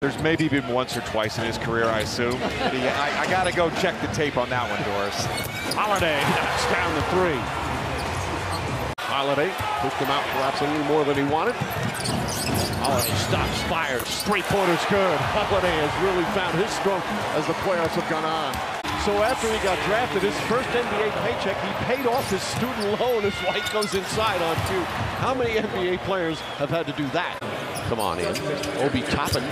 There's maybe been once or twice in his career, I assume. I, I got to go check the tape on that one, Doris. Holiday knocks down the three. Holiday pushed him out perhaps a little more than he wanted. Holiday stops, fires, three-pointers good. Holiday has really found his stroke as the playoffs have gone on. So after he got drafted, his first NBA paycheck, he paid off his student loan as White goes inside on two. How many NBA players have had to do that? Come on in. Obi Toppin.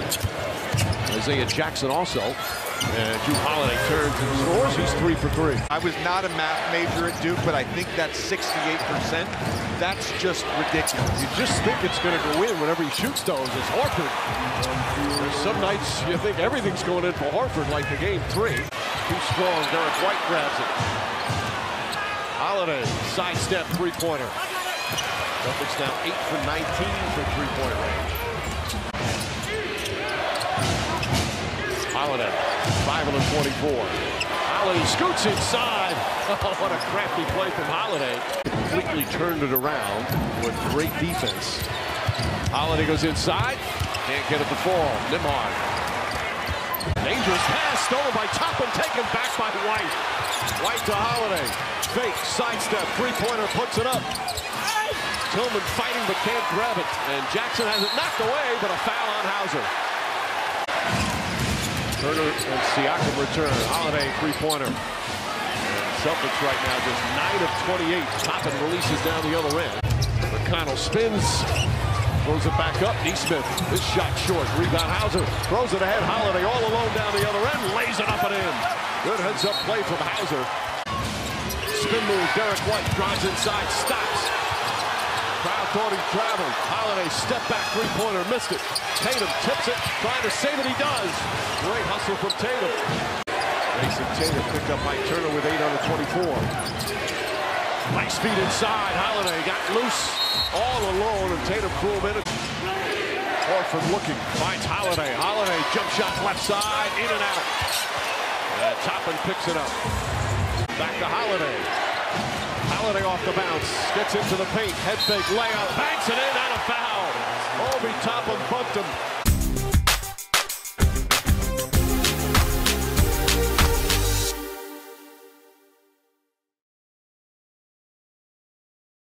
Isaiah Jackson also. And Jrue Holiday turns and scores. He's three for three. I was not a math major at Duke, but I think that's 68%. That's just ridiculous. You just think it's going to go in whenever he shoots those. It's Horford. There's some nights you think everything's going in for Horford, like the game three. Too strong. Derrick White grabs it. Holiday, sidestep three-pointer. Celtics now 8 for 19 for three-point range. Holiday, 5 of the 24. Holiday scoots inside. Oh, what a crafty play from Holiday. Completely turned it around with great defense. Holiday goes inside. Can't get it to fall. Nembhard. Dangerous pass stolen by Toppin, taken back by White. White to Holiday. Fake, sidestep, three-pointer, puts it up. Tillman fighting but can't grab it. And Jackson has it knocked away, but a foul on Hauser. Turner and Siakam return. Holiday three-pointer. Celtics right now just 9 of 28. Toppin releases down the other end. McConnell spins. Throws it back up. Nesmith. This shot short. Rebound Hauser. Throws it ahead. Holiday all alone down the other end. Lays it up and in. Good heads-up play from Hauser. Spin move. Derrick White drives inside. Stops. Thought he traveled. Holiday step back three-pointer. Missed it. Tatum tips it. Trying to save it. He does. Great hustle from Tatum. Jayson Tatum picked up Mike Turner with 8 out of 24. Nice feed inside. Holiday got loose all alone, and Tatum cool minute. Horford looking, finds Holiday. Holiday jump shot left side, in and out. And Toppin picks it up. Back to Holiday. Holiday off the bounce, gets into the paint, head fake, layup, banks it in, and a foul. Obi Toppin bumped him.